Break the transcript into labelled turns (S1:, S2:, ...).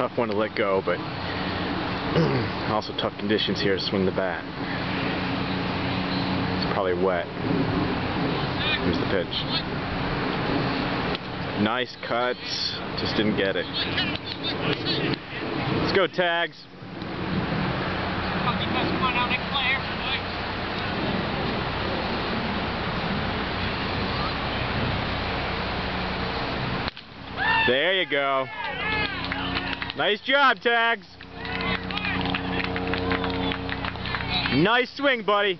S1: tough one to let go, but also tough conditions here to swing the bat. It's probably wet. Here's the pitch. Nice cuts, just didn't get it. Let's go, tags. There you go. Nice job, Tags. Nice swing, buddy.